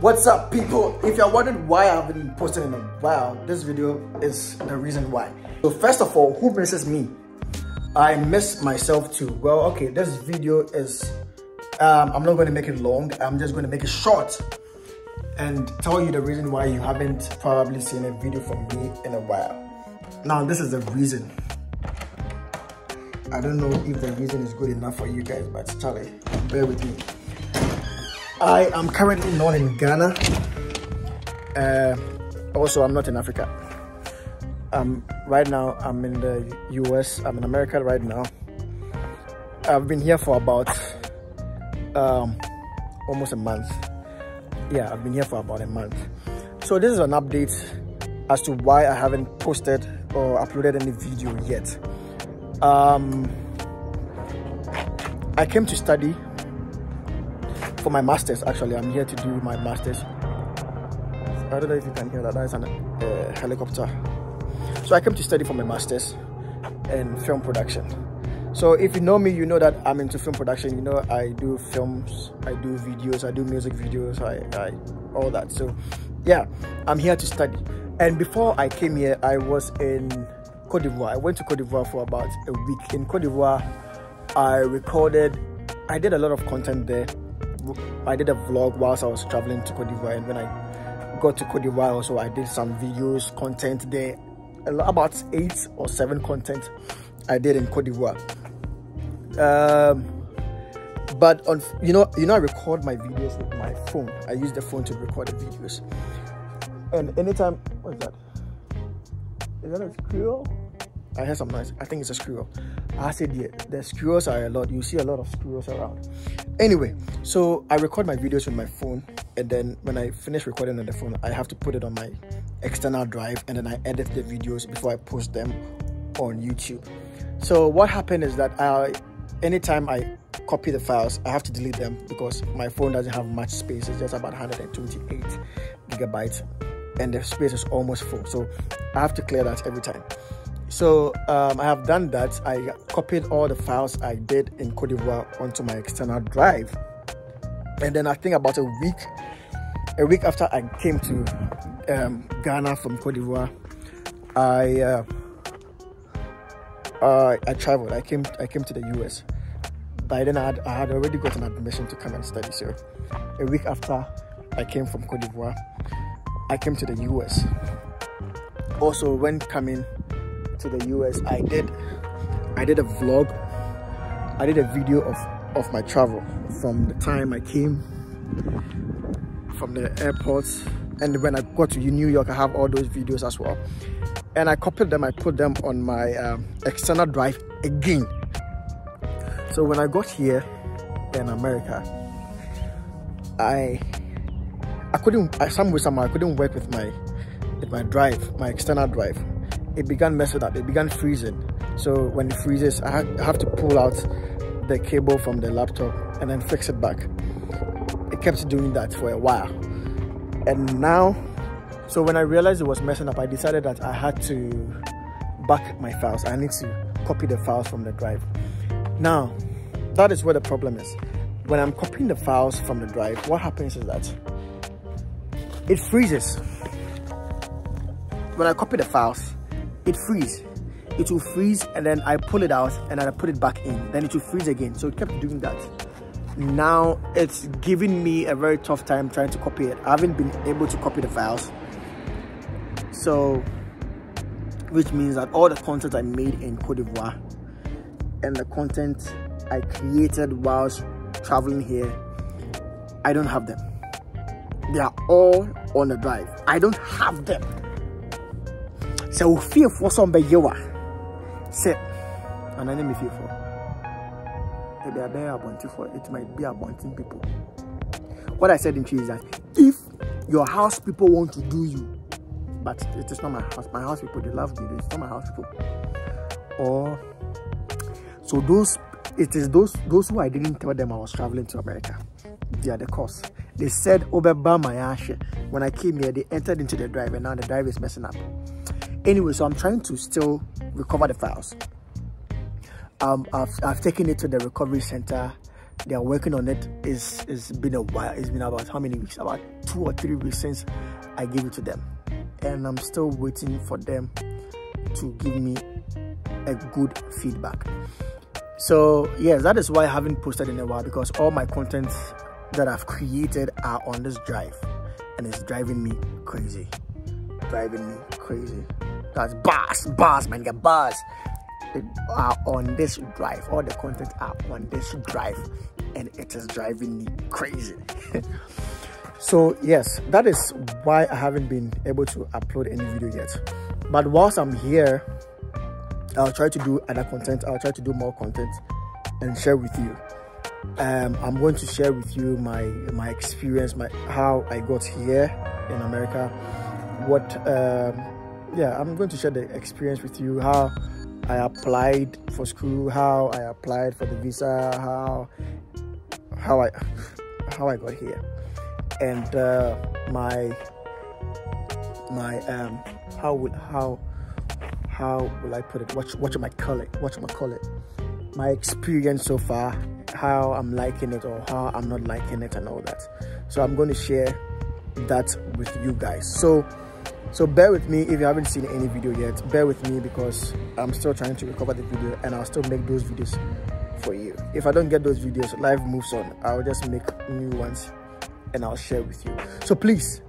What's up people? If you're wondering why I haven't posting in a while, this video is the reason why. So first of all, who misses me? I miss myself too. Well, okay, this video is, um, I'm not going to make it long. I'm just going to make it short and tell you the reason why you haven't probably seen a video from me in a while. Now, this is the reason. I don't know if the reason is good enough for you guys, but Charlie, bear with me. I am currently not in Ghana. Uh, also, I'm not in Africa. Um, right now, I'm in the US. I'm in America right now. I've been here for about um, almost a month. Yeah, I've been here for about a month. So this is an update as to why I haven't posted or uploaded any video yet. Um, I came to study for my master's actually. I'm here to do my master's. I don't know if you can hear that. That's a uh, helicopter. So I came to study for my master's in film production. So if you know me, you know that I'm into film production. You know I do films, I do videos, I do music videos, I, I all that. So yeah, I'm here to study. And before I came here, I was in Cote d'Ivoire. I went to Cote d'Ivoire for about a week. In Cote d'Ivoire, I recorded, I did a lot of content there. I did a vlog whilst I was traveling to Cote d'Ivoire. And when I got to Cote d'Ivoire also, I did some videos, content there. About eight or seven content I did in Cote d'Ivoire. Um, but on you know you know I record my videos with my phone. I use the phone to record the videos. And anytime what is that? Is that a squirrel? I heard some noise. I think it's a squirrel. I said yeah, the squirrels are a lot. You see a lot of squirrels around. Anyway, so I record my videos with my phone, and then when I finish recording on the phone, I have to put it on my external drive, and then I edit the videos before I post them on YouTube. So what happened is that I, anytime I copy the files, I have to delete them because my phone doesn't have much space. It's just about 128 gigabytes, and the space is almost full. So I have to clear that every time. So um, I have done that. I copied all the files I did in Cote d'Ivoire onto my external drive. And then I think about a week, a week after I came to um, Ghana from Cote d'Ivoire, I uh, uh, I traveled. I came I came to the US. By then I had, I had already gotten an admission to come and study. So a week after I came from Cote d'Ivoire, I came to the US. Also, when coming to the US, I did I did a vlog. I did a video of of my travel from the time I came from the airport and when I got to New York, I have all those videos as well. And I copied them, I put them on my um, external drive again. So when I got here in America, I I couldn't I some way somehow I couldn't work with my with my drive, my external drive it began messing up. It began freezing. So when it freezes, I, I have to pull out the cable from the laptop and then fix it back. It kept doing that for a while. And now, so when I realized it was messing up, I decided that I had to back my files. I need to copy the files from the drive. Now, that is where the problem is. When I'm copying the files from the drive, what happens is that it freezes. When I copy the files, it freeze. It will freeze and then I pull it out and I put it back in. Then it will freeze again. So it kept doing that. Now it's giving me a very tough time trying to copy it. I haven't been able to copy the files. So which means that all the content I made in Cote d'Ivoire and the content I created whilst traveling here I don't have them. They are all on the drive. I don't have them sɛ wo fiefoɔ sɛ ɔmbɛyɛ wa sɛ anane me fiefoɔ ɛde abɛyɛ abɔntefoɔ it might be abɔnten people. What i said in Twi is that if your house people want to do you but it is not my house my house people they love me it's not my house people. Or so those it is those those who i didn't tell them i was traveling to america they are the cause. They said obeba my ash when i came here they entered into the drive and now the drive is messing up anyway so i'm trying to still recover the files um, I've, I've taken it to the recovery center they are working on it. It's, it's been a while. It's been about how many weeks? About two or three weeks since I gave it to them. And I'm still waiting for them to give me a good feedback. So yes, that is why I haven't posted in a while because all my content that I've created are on this drive and it's driving me crazy. Driving me crazy. That's bars, bars, man, get bars. They are on this drive. All the content are on this drive and it is driving me crazy. so yes, that is why I haven't been able to upload any video yet. But whilst I'm here, I'll try to do other content. I'll try to do more content and share with you um, I'm going to share with you my my experience, my how I got here in America. What, um, yeah, I'm going to share the experience with you. How I applied for school, how I applied for the visa, how how I how I got here, and uh, my my um how would how how will I put it? What what am I call it? What am I call it? My experience so far how I'm liking it or how I'm not liking it and all that. So I'm going to share that with you guys. So so bear with me if you haven't seen any video yet. Bear with me because I'm still trying to recover the video and I'll still make those videos for you. If I don't get those videos, life moves on. I'll just make new ones and I'll share with you. So please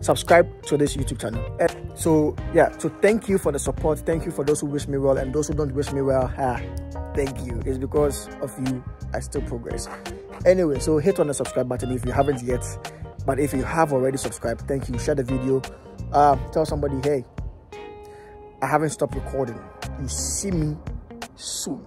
subscribe to this YouTube channel. And so yeah, so thank you for the support. Thank you for those who wish me well and those who don't wish me well. Ah, thank you. It's because of you I still progress. Anyway, so hit on the subscribe button if you haven't yet. But if you have already subscribed, thank you. Share the video. Uh, tell somebody, hey, I haven't stopped recording. You see me soon.